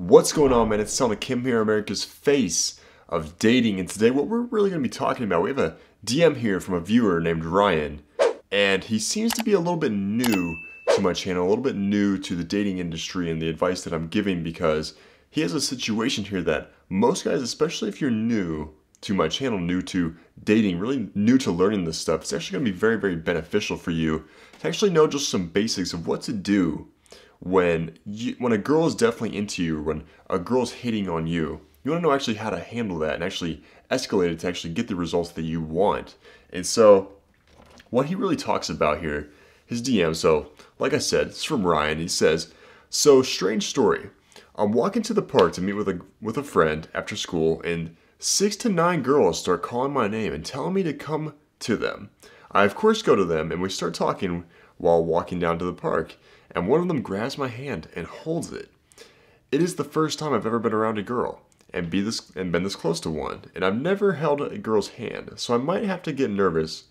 What's going on, man? It's Selna Kim here, America's face of dating. And today, what we're really going to be talking about, we have a DM here from a viewer named Ryan. And he seems to be a little bit new to my channel, a little bit new to the dating industry and the advice that I'm giving because he has a situation here that most guys, especially if you're new to my channel, new to dating, really new to learning this stuff, it's actually going to be very, very beneficial for you to actually know just some basics of what to do when you, when a girl is definitely into you, when a girl's hitting on you, you want to know actually how to handle that and actually escalate it to actually get the results that you want. And so, what he really talks about here, his DM. So, like I said, it's from Ryan. He says, "So strange story. I'm walking to the park to meet with a with a friend after school, and six to nine girls start calling my name and telling me to come to them. I of course go to them, and we start talking while walking down to the park and one of them grabs my hand and holds it. It is the first time I've ever been around a girl and be this and been this close to one, and I've never held a girl's hand, so I might have to get nervous.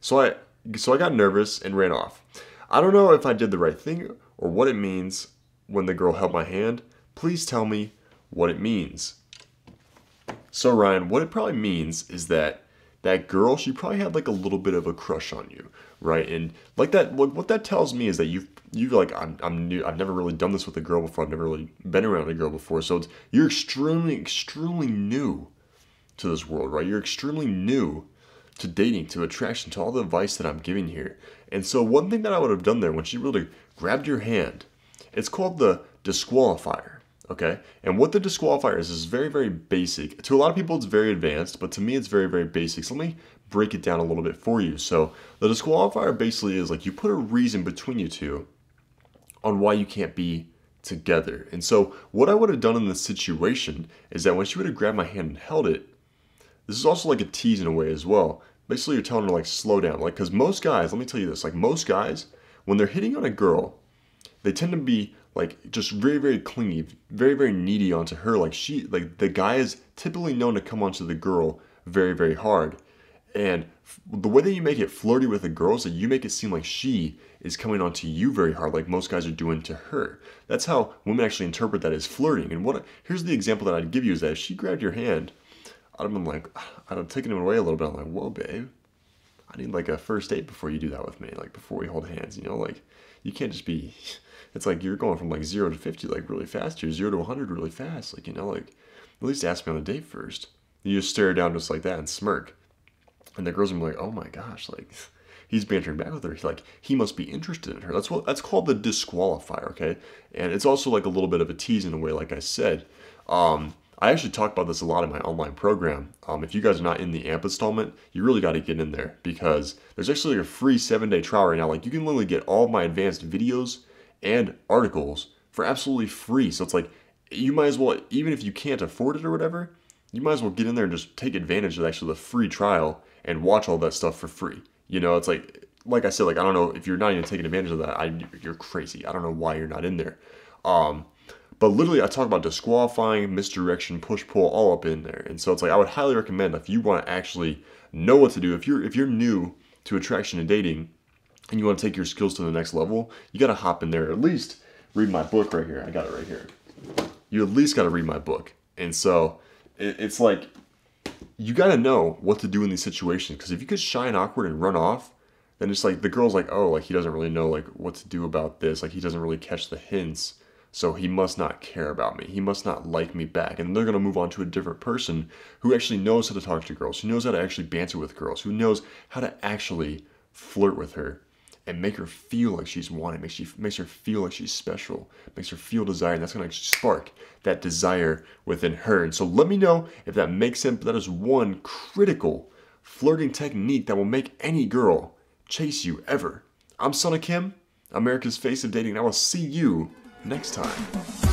So I so I got nervous and ran off. I don't know if I did the right thing or what it means when the girl held my hand. Please tell me what it means. So Ryan, what it probably means is that that girl, she probably had like a little bit of a crush on you, right? And like that, like what that tells me is that you've you like I'm, I'm new. I've never really done this with a girl before. I've never really been around a girl before. So it's you're extremely, extremely new to this world, right? You're extremely new to dating, to attraction, to all the advice that I'm giving here. And so one thing that I would have done there when she really grabbed your hand, it's called the disqualifier. Okay, and what the disqualifier is is very, very basic. To a lot of people, it's very advanced, but to me, it's very, very basic. So let me break it down a little bit for you. So the disqualifier basically is like you put a reason between you two on why you can't be together. And so, what I would have done in this situation is that when she would have grabbed my hand and held it, this is also like a tease in a way as well. Basically, you're telling her, like, slow down. Like, because most guys, let me tell you this, like, most guys, when they're hitting on a girl, they tend to be like just very very clingy very very needy onto her like she like the guy is typically known to come onto the girl very very hard and the way that you make it flirty with a girl is that you make it seem like she is coming onto you very hard, like most guys are doing to her. That's how women actually interpret that as flirting. And what here's the example that I'd give you is that if she grabbed your hand, I'd have been like, I'd have taken him away a little bit. I'm like, whoa, babe, I need like a first date before you do that with me, like before we hold hands. You know, like you can't just be. It's like you're going from like zero to fifty like really fast. You're zero to 100 really fast. Like you know, like at least ask me on a date first. You just stare down just like that and smirk. And the girls are like, oh my gosh, like he's bantering back with her. He's like, he must be interested in her. That's what that's called the disqualifier, okay? And it's also like a little bit of a tease in a way, like I said. Um, I actually talk about this a lot in my online program. Um, if you guys are not in the AMP installment, you really got to get in there because there's actually a free seven day trial right now. Like you can literally get all my advanced videos and articles for absolutely free. So it's like you might as well, even if you can't afford it or whatever, you might as well get in there and just take advantage of actually the free trial and watch all that stuff for free. You know, it's like like I said, like I don't know if you're not even taking advantage of that, I, you're crazy. I don't know why you're not in there. Um, but literally, I talk about disqualifying, misdirection, push pull, all up in there. And so it's like I would highly recommend if you want to actually know what to do. If you're if you're new to attraction and dating, and you want to take your skills to the next level, you got to hop in there. At least read my book right here. I got it right here. You at least got to read my book. And so it, it's like you got to know what to do in these situations because if you get shy and awkward and run off, then it's like the girl's like, oh, like he doesn't really know like what to do about this. Like he doesn't really catch the hints. So he must not care about me. He must not like me back. And they're going to move on to a different person who actually knows how to talk to girls, who knows how to actually banter with girls, who knows how to actually flirt with her and make her feel like she's wanted, makes she makes her feel like she's special, makes her feel desired. and that's gonna spark that desire within her. And so let me know if that makes sense. But that is one critical flirting technique that will make any girl chase you ever. I'm Selna Kim, America's face of dating, and I will see you next time.